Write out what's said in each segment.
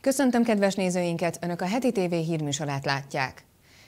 Köszöntöm kedves nézőinket, Önök a Heti TV hírműsorát látják.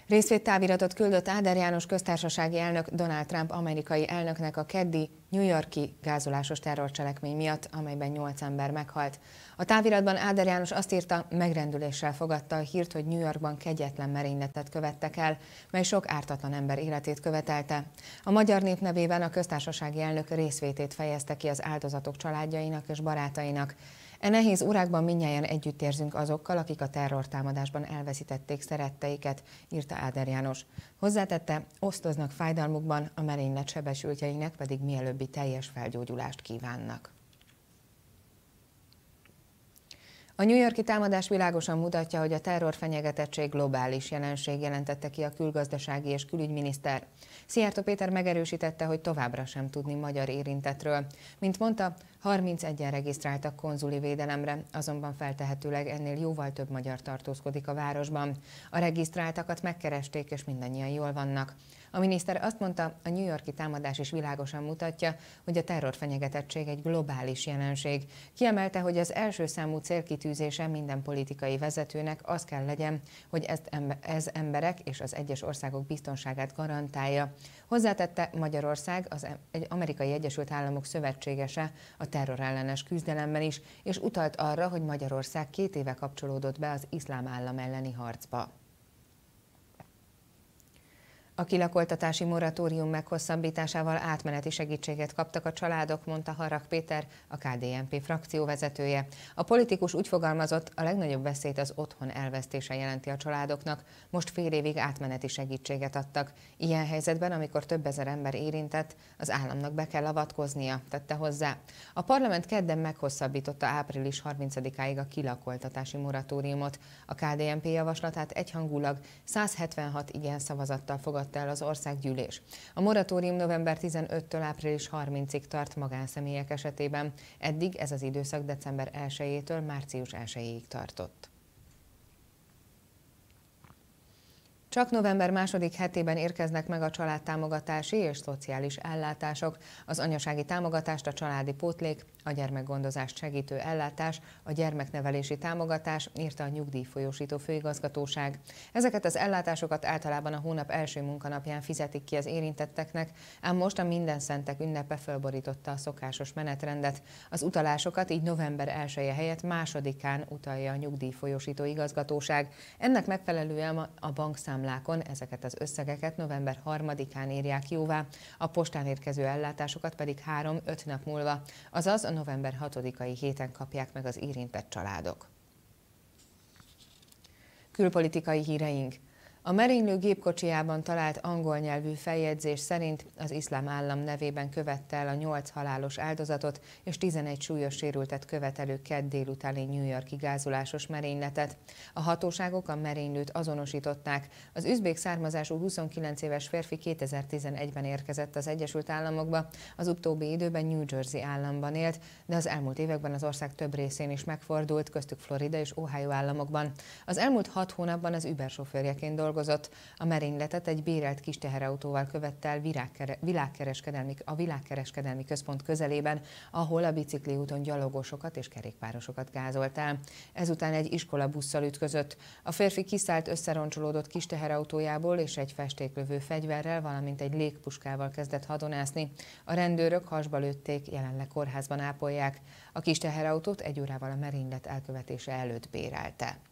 Részvétáviratot küldött Áder János köztársasági elnök Donald Trump amerikai elnöknek a keddi New Yorki gázolásos terrorcselekmény miatt, amelyben 8 ember meghalt. A táviratban Áder János azt írta, megrendüléssel fogadta a hírt, hogy New Yorkban kegyetlen merényletet követtek el, mely sok ártatlan ember életét követelte. A magyar nép nevében a köztársasági elnök részvétét fejezte ki az áldozatok családjainak és barátainak. E nehéz órákban minnyáján együtt érzünk azokkal, akik a terrortámadásban elveszítették szeretteiket, írta Áder János. Hozzátette, osztoznak fájdalmukban, a merénylet sebesültjeinek pedig mielőbbi teljes felgyógyulást kívánnak. A New Yorki támadás világosan mutatja, hogy a terrorfenyegetettség globális jelenség jelentette ki a külgazdasági és külügyminiszter. Szijjártó Péter megerősítette, hogy továbbra sem tudni magyar érintetről. Mint mondta, 31-en regisztráltak konzuli védelemre, azonban feltehetőleg ennél jóval több magyar tartózkodik a városban. A regisztráltakat megkeresték, és mindannyian jól vannak. A miniszter azt mondta, a New Yorki támadás is világosan mutatja, hogy a terrorfenyegetettség egy globális jelenség. Kiemelte, hogy az első számú célkitűzése minden politikai vezetőnek az kell legyen, hogy ezt ez emberek és az egyes országok biztonságát garantálja. Hozzátette Magyarország az Amerikai Egyesült Államok szövetségese a terrorellenes küzdelemben is, és utalt arra, hogy Magyarország két éve kapcsolódott be az iszlám állam elleni harcba. A kilakoltatási moratórium meghosszabbításával átmeneti segítséget kaptak a családok, mondta Harag Péter, a KDNP frakcióvezetője. A politikus úgy fogalmazott, a legnagyobb veszélyt az otthon elvesztése jelenti a családoknak. Most fél évig átmeneti segítséget adtak. Ilyen helyzetben, amikor több ezer ember érintett, az államnak be kell avatkoznia, tette hozzá. A parlament kedden meghosszabbította április 30-áig a kilakoltatási moratóriumot. A KDNP javaslatát egyhangulag 176 igen szavazattal fogadta fogadta el az országgyűlés. A moratórium november 15-től április 30-ig tart magánszemélyek esetében. Eddig ez az időszak december 1-től március 1-ig tartott. Csak november második hetében érkeznek meg a családtámogatási és szociális ellátások, az anyasági támogatást, a családi pótlék, a gyermekgondozást segítő ellátás, a gyermeknevelési támogatás, írta a nyugdíjfolyósító főigazgatóság. Ezeket az ellátásokat általában a hónap első munkanapján fizetik ki az érintetteknek, ám most a minden szentek ünnepe fölborította a szokásos menetrendet. Az utalásokat így november 1 -e helyett másodikán utalja a nyugdíjfolyósító igazgatóság. Ennek megfelelően a bankszámlákon ezeket az összegeket november 3-án írják jóvá, a postán érkező ellátásokat pedig 3-5 nap múlva, azaz a november 6-ai héten kapják meg az érintett családok. Külpolitikai híreink. A merénylő gépkocsijában talált angol nyelvű feljegyzés szerint az iszlám állam nevében követte el a nyolc halálos áldozatot és 11 súlyos sérültet követelő kedd délutáni New Yorki gázolásos merényletet. A hatóságok a merénylőt azonosították. Az üzbék származású 29 éves férfi 2011-ben érkezett az Egyesült Államokba, az utóbbi időben New Jersey államban élt, de az elmúlt években az ország több részén is megfordult, köztük Florida és Ohio államokban. Az elmúlt hat hónapban az Uber sofőrjeként dolgozott dolgozott. A merényletet egy bérelt kis teherautóval követte el világkereskedelmi, a világkereskedelmi központ közelében, ahol a bicikli úton gyalogosokat és kerékpárosokat gázolt el. Ezután egy iskola busszal ütközött. A férfi kiszállt összeroncsolódott kis teherautójából és egy festéklövő fegyverrel, valamint egy légpuskával kezdett hadonászni. A rendőrök hasba lőtték, jelenleg kórházban ápolják. A kis teherautót egy órával a merénylet elkövetése előtt bérelte.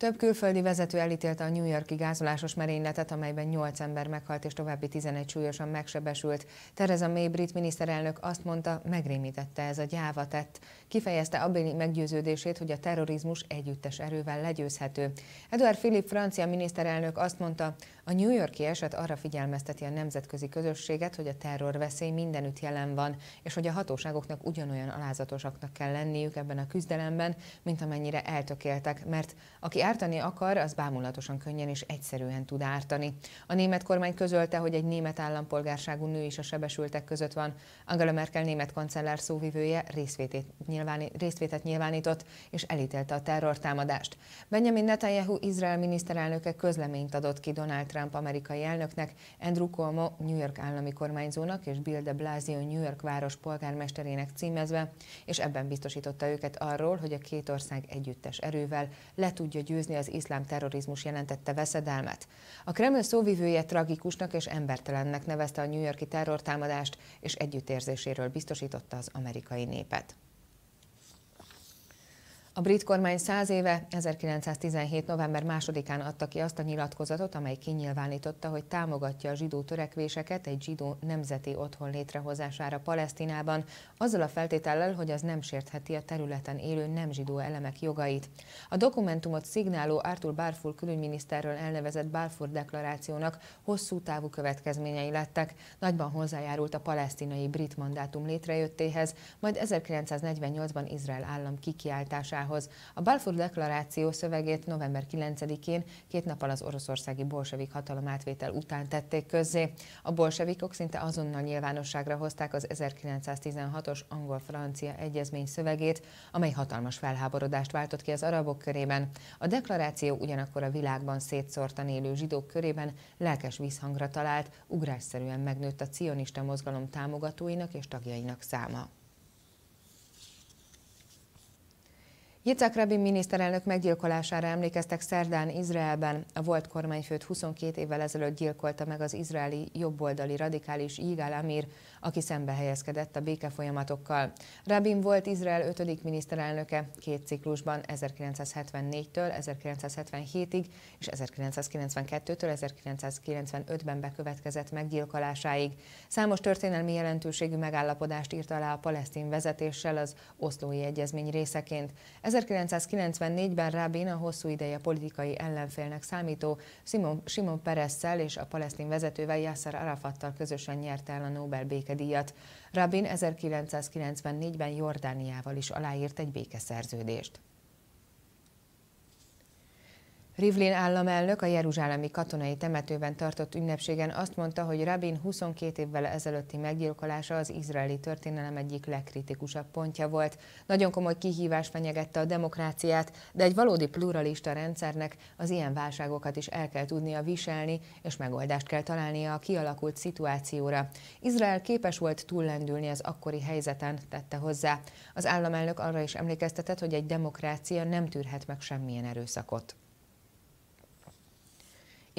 Több külföldi vezető elítélte a New Yorki gázolásos merényletet, amelyben 8 ember meghalt és további 11 súlyosan megsebesült. Tereza May brit miniszterelnök azt mondta, megrémítette ez a gyáva tett. Kifejezte abbéli meggyőződését, hogy a terrorizmus együttes erővel legyőzhető. Edward Philip francia miniszterelnök azt mondta, a New Yorki eset arra figyelmezteti a nemzetközi közösséget, hogy a terrorveszély mindenütt jelen van, és hogy a hatóságoknak ugyanolyan alázatosaknak kell lenniük ebben a küzdelemben, mint amennyire eltökéltek, mert aki ártani akar, az bámulatosan könnyen és egyszerűen tud ártani. A német kormány közölte, hogy egy német állampolgárságú nő is a sebesültek között van. Angela Merkel német kancellár szóvivője részvétét, nyilváni, részvétet nyilvánított és elítélte a terrortámadást. Benjamin Netanyahu Izrael miniszterelnöke közleményt adott ki Donald Trump amerikai elnöknek, Andrew Cuomo New York állami kormányzónak és Bill de Blasio New York város polgármesterének címezve, és ebben biztosította őket arról, hogy a két ország együttes erővel le tudja győzni az iszlám terrorizmus jelentette veszedelmet. A Kreml szóvivője tragikusnak és embertelennek nevezte a New Yorki terrortámadást, és együttérzéséről biztosította az amerikai népet. A brit kormány száz éve, 1917. november 2-án adta ki azt a nyilatkozatot, amely kinyilvánította, hogy támogatja a zsidó törekvéseket egy zsidó nemzeti otthon létrehozására Palesztinában, azzal a feltétellel, hogy az nem sértheti a területen élő nem zsidó elemek jogait. A dokumentumot szignáló Arthur Balfour külügyminiszterről elnevezett Balfour deklarációnak hosszú távú következményei lettek, nagyban hozzájárult a palesztinai brit mandátum létrejöttéhez, majd 1948-ban Izrael állam kikiáltásához munkához. A Balfour deklaráció szövegét november 9-én, két nappal az oroszországi bolsevik hatalom átvétel után tették közzé. A bolsevikok szinte azonnal nyilvánosságra hozták az 1916-os angol-francia egyezmény szövegét, amely hatalmas felháborodást váltott ki az arabok körében. A deklaráció ugyanakkor a világban szétszórtan élő zsidók körében lelkes vízhangra talált, ugrásszerűen megnőtt a cionista mozgalom támogatóinak és tagjainak száma. Yitzhak Rabin miniszterelnök meggyilkolására emlékeztek szerdán Izraelben. A volt kormányfőt 22 évvel ezelőtt gyilkolta meg az izraeli jobboldali radikális Yigal Amir, aki szembe helyezkedett a békefolyamatokkal. Rabin volt Izrael ötödik miniszterelnöke két ciklusban 1974-től 1977-ig és 1992-től 1995-ben bekövetkezett meggyilkolásáig. Számos történelmi jelentőségű megállapodást írt alá a palesztin vezetéssel az oszlói egyezmény részeként. 1994-ben Rabin a hosszú ideje politikai ellenfélnek számító Simon, Simon Pereszel és a palesztin vezetővel Yasser Arafattal közösen nyerte el a Nobel békedíjat. Rabin 1994-ben Jordániával is aláírt egy békeszerződést. Rivlin államelnök a Jeruzsálemi katonai temetőben tartott ünnepségen azt mondta, hogy Rabin 22 évvel ezelőtti meggyilkolása az izraeli történelem egyik legkritikusabb pontja volt. Nagyon komoly kihívás fenyegette a demokráciát, de egy valódi pluralista rendszernek az ilyen válságokat is el kell tudnia viselni, és megoldást kell találnia a kialakult szituációra. Izrael képes volt túllendülni az akkori helyzeten, tette hozzá. Az államelnök arra is emlékeztetett, hogy egy demokrácia nem tűrhet meg semmilyen erőszakot.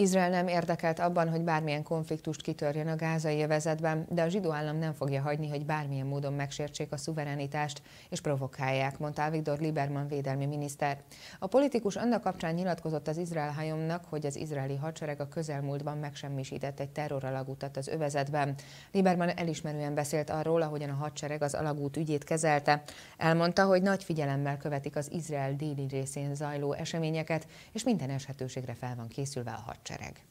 Izrael nem érdekelt abban, hogy bármilyen konfliktust kitörjön a gázai övezetben, de a zsidó állam nem fogja hagyni, hogy bármilyen módon megsértsék a szuverenitást és provokálják, mondta Avigdor Lieberman védelmi miniszter. A politikus annak kapcsán nyilatkozott az Izrael hajomnak, hogy az izraeli hadsereg a közelmúltban megsemmisített egy terroralagutat az övezetben. Lieberman elismerően beszélt arról, ahogyan a hadsereg az alagút ügyét kezelte. Elmondta, hogy nagy figyelemmel követik az Izrael déli részén zajló eseményeket, és minden eshetőségre fel van készülve a hadsereg hadsereg.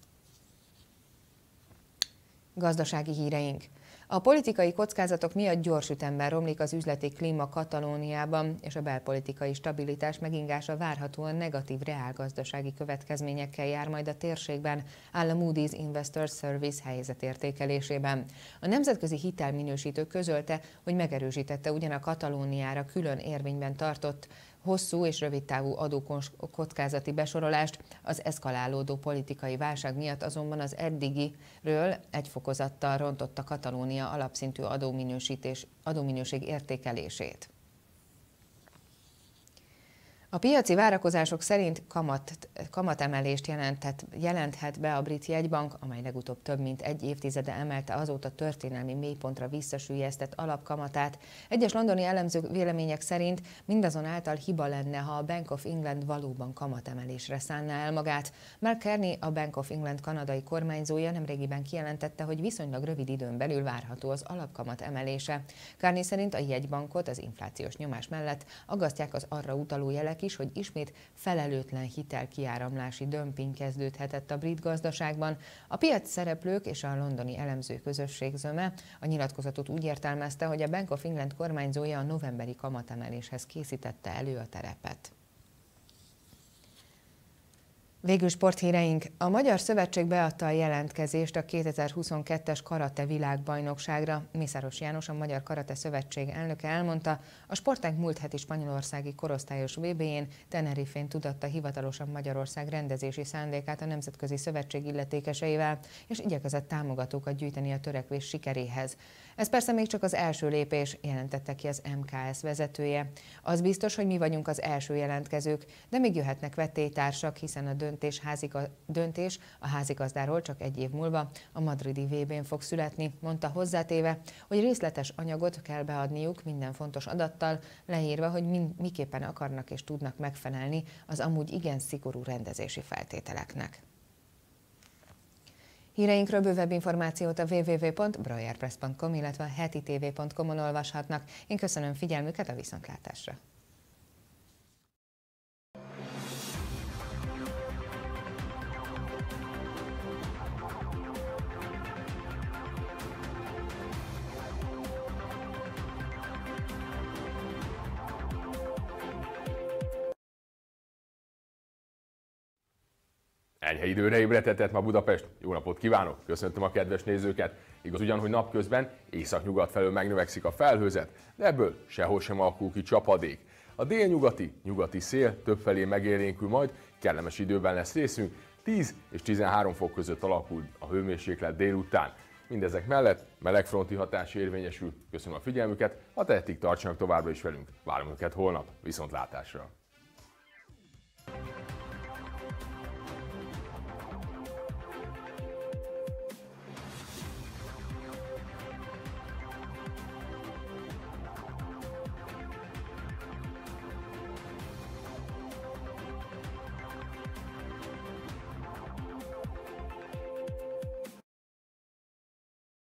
Gazdasági híreink. A politikai kockázatok miatt gyors ütemben romlik az üzleti klíma Katalóniában, és a belpolitikai stabilitás megingása várhatóan negatív reálgazdasági következményekkel jár majd a térségben, áll a Moody's Investor Service helyzetértékelésében. A nemzetközi hitelminősítő közölte, hogy megerősítette ugyan a Katalóniára külön érvényben tartott hosszú és rövid távú adókockázati besorolást, az eszkalálódó politikai válság miatt azonban az eddigiről egy fokozattal rontotta Katalónia alapszintű adóminősítés, adóminőség értékelését. A piaci várakozások szerint kamat, kamatemelést jelenthet, jelenthet be a brit jegybank, amely legutóbb több mint egy évtizede emelte azóta történelmi mélypontra visszasüllyesztett alapkamatát. Egyes londoni elemzők vélemények szerint mindazonáltal hiba lenne, ha a Bank of England valóban kamatemelésre szánná el magát. Mark Kearney, a Bank of England kanadai kormányzója nemrégiben kijelentette, hogy viszonylag rövid időn belül várható az alapkamat emelése. Kearney szerint a jegybankot az inflációs nyomás mellett aggasztják az arra utaló jelek, is, hogy ismét felelőtlen hitelkiáramlási dömping kezdődhetett a brit gazdaságban. A piac szereplők és a londoni elemző közösség zöme a nyilatkozatot úgy értelmezte, hogy a Bank of England kormányzója a novemberi kamatemeléshez készítette elő a terepet. Végül sporthíreink. A Magyar Szövetség beadta a jelentkezést a 2022-es karate világbajnokságra. Mészáros János, a Magyar Karate Szövetség elnöke elmondta, a sportág múlt heti spanyolországi korosztályos VB-jén Tenerifén tudatta hivatalosan Magyarország rendezési szándékát a Nemzetközi Szövetség illetékeseivel, és igyekezett támogatókat gyűjteni a törekvés sikeréhez. Ez persze még csak az első lépés, jelentette ki az MKS vezetője. Az biztos, hogy mi vagyunk az első jelentkezők, de még jöhetnek vettélytársak, hiszen a döntés, háziga, döntés a házigazdáról csak egy év múlva a madridi VB-n fog születni, mondta hozzátéve, hogy részletes anyagot kell beadniuk minden fontos adattal, leírva, hogy min, miképpen akarnak és tudnak megfelelni az amúgy igen szigorú rendezési feltételeknek. Híreinkről bővebb információt a www.broyerpress.com, illetve a hetitv.com-on olvashatnak. Én köszönöm figyelmüket a viszontlátásra! Enyhe időre ébredhetett ma Budapest. Jó napot kívánok! Köszöntöm a kedves nézőket! Igaz ugyan, hogy napközben észak-nyugat felől megnövekszik a felhőzet, de ebből sehol sem alakul ki csapadék. A délnyugati, nyugati szél többfelé megélénkül majd, kellemes időben lesz részünk, 10 és 13 fok között alakul a hőmérséklet délután. Mindezek mellett melegfronti hatás érvényesül. Köszönöm a figyelmüket, ha tehetik, tartsanak továbbra is velünk. Várom őket holnap, viszontlátásra!